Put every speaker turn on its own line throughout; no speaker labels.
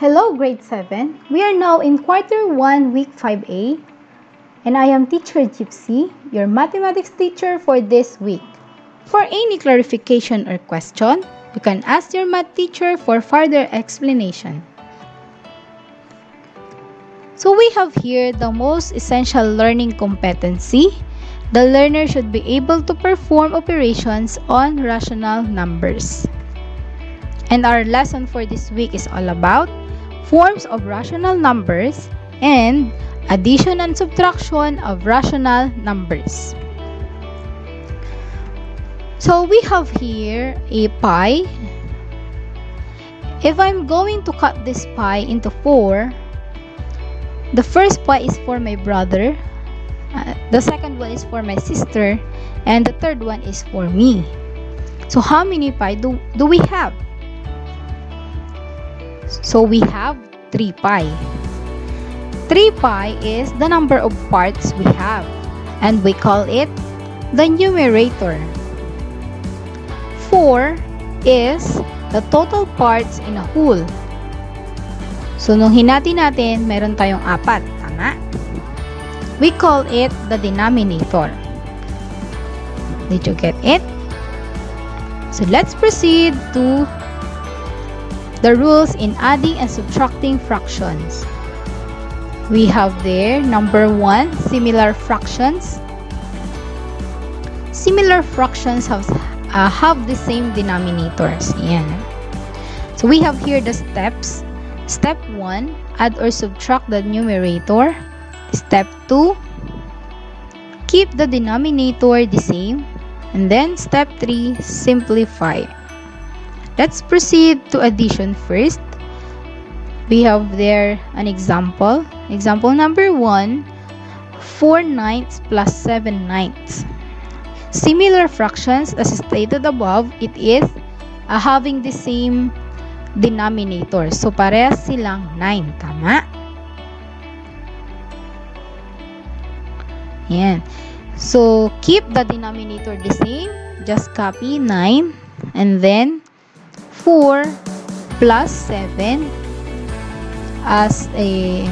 Hello, grade 7. We are now in quarter 1, week 5A, and I am teacher Gypsy, your mathematics teacher for this week. For any clarification or question, you can ask your math teacher for further explanation. So we have here the most essential learning competency. The learner should be able to perform operations on rational numbers. And our lesson for this week is all about forms of rational numbers and addition and subtraction of rational numbers. So we have here a pie. If I'm going to cut this pie into four, the first pie is for my brother, uh, the second one is for my sister, and the third one is for me. So how many pie do, do we have? So we have 3 pi. 3 pi is the number of parts we have and we call it the numerator. 4 is the total parts in a whole. So, nung hinati natin, meron tayong apat. Tama? We call it the denominator. Did you get it? So, let's proceed to the rules in adding and subtracting fractions. We have there number one, similar fractions. Similar fractions have, uh, have the same denominators. Yan. So we have here the steps. Step 1, add or subtract the numerator. Step 2, keep the denominator the same. And then step 3, simplify. Let's proceed to addition first. We have there an example. Example number 1, 4 ninths plus 7 ninths. Similar fractions as stated above, it is uh, having the same denominator. So, parehas silang 9. Tama? Yan. So, keep the denominator the same. Just copy 9 and then 4 plus 7 as a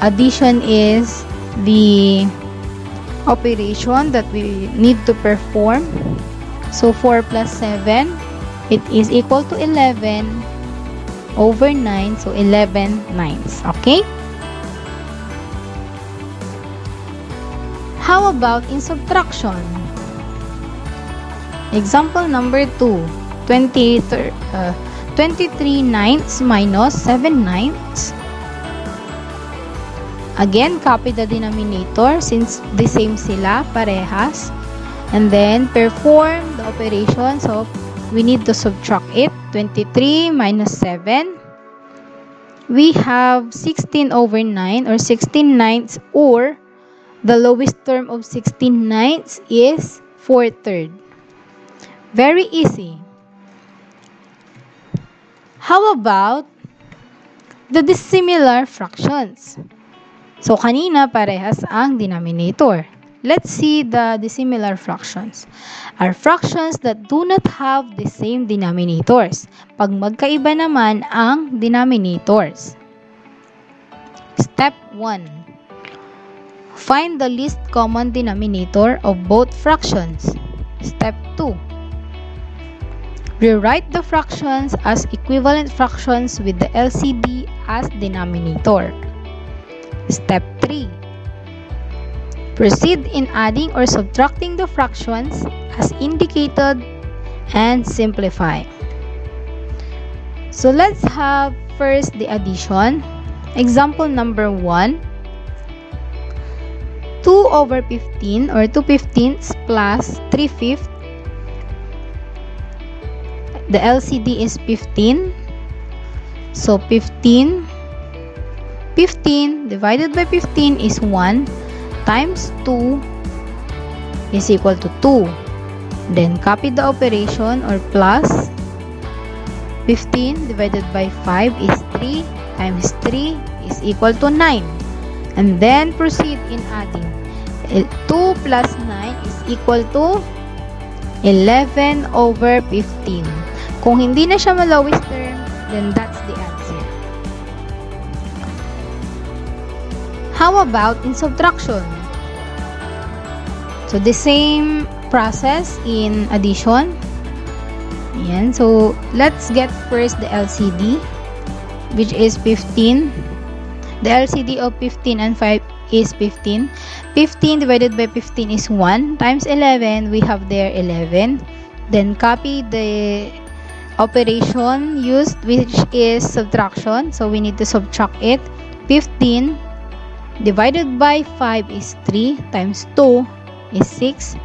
addition is the operation that we need to perform. So 4 plus 7 it is equal to 11 over 9 so 11 nines okay? How about in subtraction? Example number 2 20, uh, 23 ninths minus 7 ninths. Again, copy the denominator since the same sila, parehas. And then, perform the operation. So, we need to subtract it. 23 minus 7. We have 16 over 9 or 16 ninths or the lowest term of 16 ninths is 4 third. Very easy. How about the dissimilar fractions? So, kanina parehas ang denominator. Let's see the dissimilar fractions. Are fractions that do not have the same denominators. Pag magkaiba naman ang denominators. Step 1. Find the least common denominator of both fractions. Step 2 Rewrite the fractions as equivalent fractions with the LCD as denominator. Step 3. Proceed in adding or subtracting the fractions as indicated and simplify. So let's have first the addition. Example number 1. 2 over 15 or 2 fifteenths plus 3 fifths the LCD is 15. So 15 15 divided by 15 is 1 times 2 is equal to 2. Then copy the operation or plus 15 divided by 5 is 3 times 3 is equal to 9. And then proceed in adding. Eh, 2 plus 9 is equal to 11 over 15. Kung hindi na siya ma-lowest term, then that's the answer. How about in subtraction? So, the same process in addition. Ayan. So, let's get first the LCD, which is 15. The LCD of 15 and 5 is 15. 15 divided by 15 is 1 times 11. We have there 11. Then copy the operation used which is subtraction. So we need to subtract it. 15 divided by 5 is 3 times 2 is 6.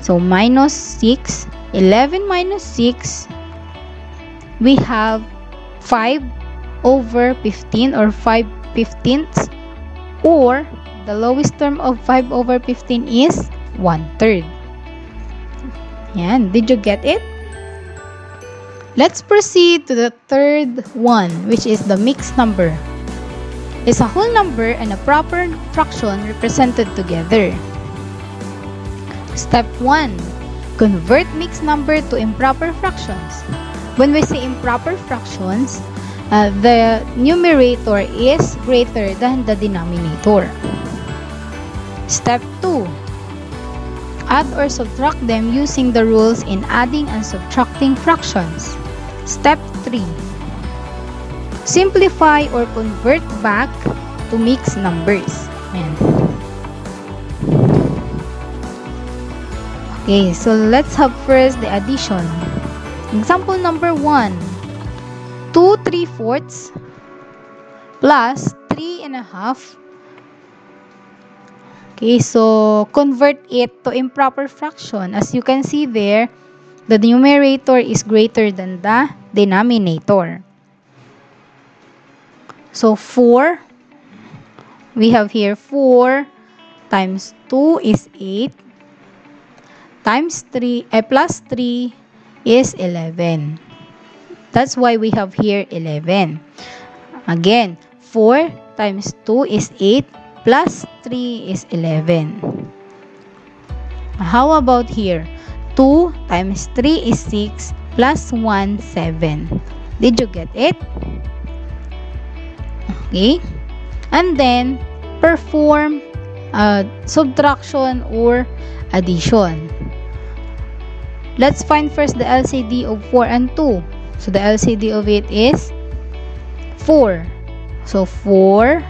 So minus 6. 11 minus 6. We have 5 over 15 or 5 fifteenths or the lowest term of 5 over 15 is 1 third. Yan. Did you get it? Let's proceed to the third one, which is the mixed number. It's a whole number and a proper fraction represented together. Step 1. Convert mixed number to improper fractions. When we say improper fractions, uh, the numerator is greater than the denominator. Step 2. Add or subtract them using the rules in adding and subtracting fractions. Step 3. Simplify or convert back to mixed numbers. Ayan. Okay, so let's have first the addition. Example number 1. 2 3 fourths plus 3 and a half. Okay, so convert it to improper fraction. As you can see there, the numerator is greater than the denominator. So 4, we have here 4 times 2 is 8 times 3 eh, plus 3 is 11. That's why we have here 11. Again, 4 times 2 is 8 plus 3 is 11. How about here? 2 times 3 is 6 plus 1, 7. Did you get it? Okay. And then, perform uh, subtraction or addition. Let's find first the LCD of 4 and 2. So, the LCD of it is 4. So, 4.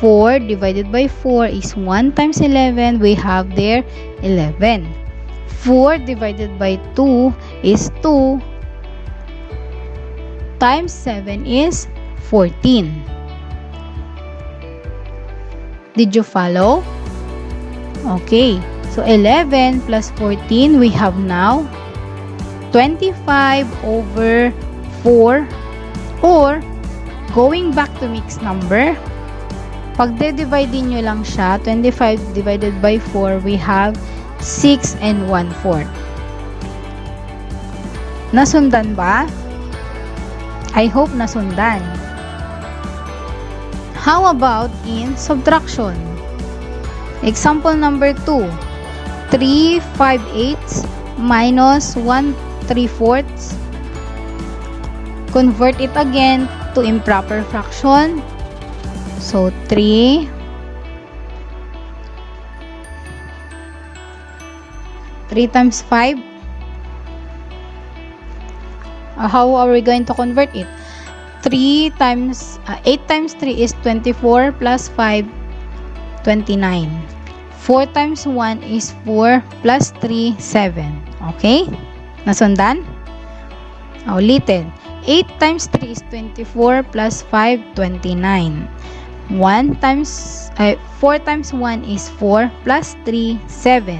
4 divided by 4 is 1 times 11. We have there 11. 4 divided by 2 is 2 times 7 is 14. Did you follow? Okay. So 11 plus 14, we have now 25 over 4 or going back to mixed number, pag de-divide nyo lang siya, 25 divided by 4, we have 6 and 1 4. Nasundan ba? I hope nasundan. How about in subtraction? Example number 2. 3 5 eighths minus 1 3 fourths. Convert it again to improper fraction. So 3 3 times 5 uh, how are we going to convert it 3 times uh, 8 times 3 is 24 plus 5 29 4 times 1 is 4 plus 3, 7. Okay? Nasundan? Ulitin. 8 times 3 is 24 plus 5, 29. 1 times, uh, 4 times 1 is 4 plus 3, 7.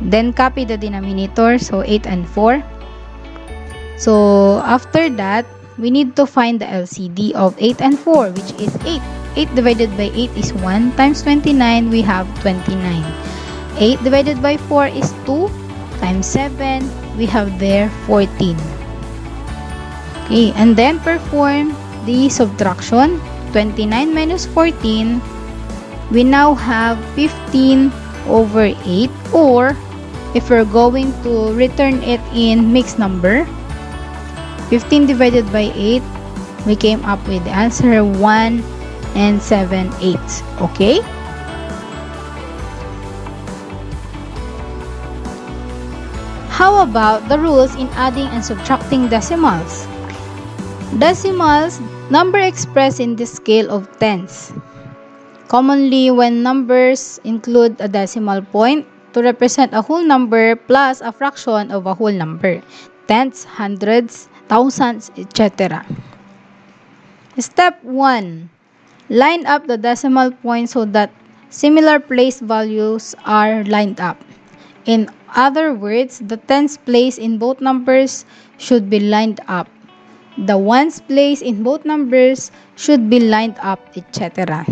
Then copy the denominator, so 8 and 4. So, after that, we need to find the LCD of 8 and 4, which is 8. 8 divided by 8 is 1 times 29, we have 29. 8 divided by 4 is 2 times 7, we have there 14. Okay, and then perform the subtraction. 29 minus 14, we now have 15 over 8 or if we're going to return it in mixed number, 15 divided by 8, we came up with the answer 1 and 7 eighths. Okay? How about the rules in adding and subtracting decimals? Decimals, number expressed in the scale of tens. Commonly, when numbers include a decimal point to represent a whole number plus a fraction of a whole number, tenths, hundreds, thousands, etc. Step 1. Line up the decimal points so that similar place values are lined up. In other words, the tens place in both numbers should be lined up. The ones place in both numbers should be lined up, etc.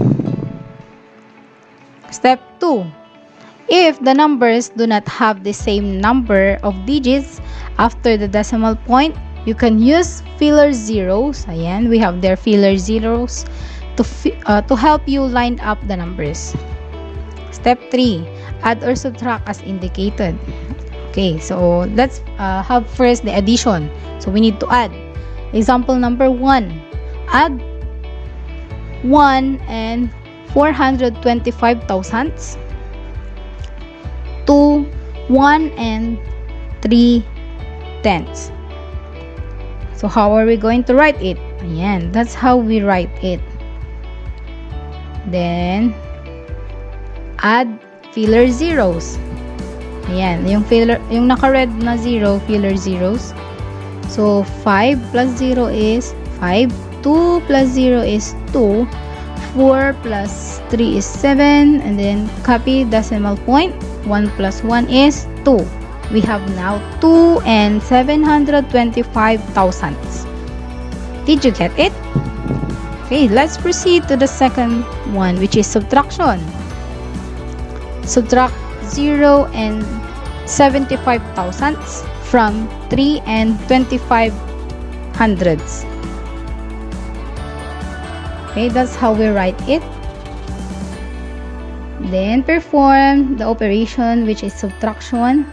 Step 2. If the numbers do not have the same number of digits after the decimal point, you can use filler zeros. Ayan, we have there filler zeros to, uh, to help you line up the numbers. Step 3. Add or subtract as indicated. Okay, so let's uh, have first the addition. So we need to add. Example number 1. Add 1 and 425 thousandths 1 and 3 tenths. So how are we going to write it? Ayan, that's how we write it. Then, add filler zeros. Ayan, yung filler, yung naka-red na zero, filler zeros. So, 5 plus 0 is 5. 2 plus 0 is 2. 4 plus 3 is 7 and then copy decimal point 1 plus 1 is 2 we have now 2 and 725 thousandths. Did you get it? Okay let's proceed to the second one which is subtraction. Subtract 0 and 75 thousandths from 3 and 25 hundredths. Okay, that's how we write it. Then perform the operation which is subtraction.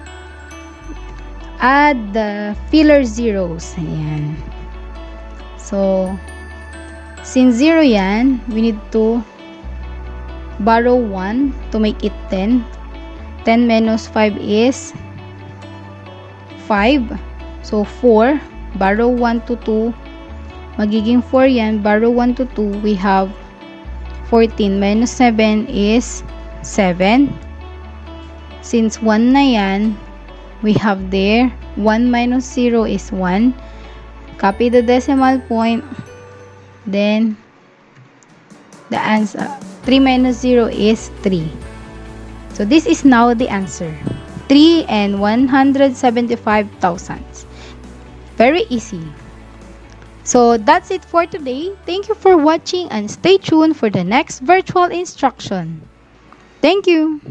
Add the filler zeros. Ayan. So, since 0 yan, we need to borrow 1 to make it 10. 10 minus 5 is 5. So, 4. Borrow 1 to 2 Magiging 4 yan. Borrow 1 to 2. We have 14 minus 7 is 7. Since 1 na yan, we have there 1 minus 0 is 1. Copy the decimal point. Then, the answer 3 minus 0 is 3. So, this is now the answer. 3 and 175 thousandths. Very easy. So that's it for today. Thank you for watching and stay tuned for the next virtual instruction. Thank you.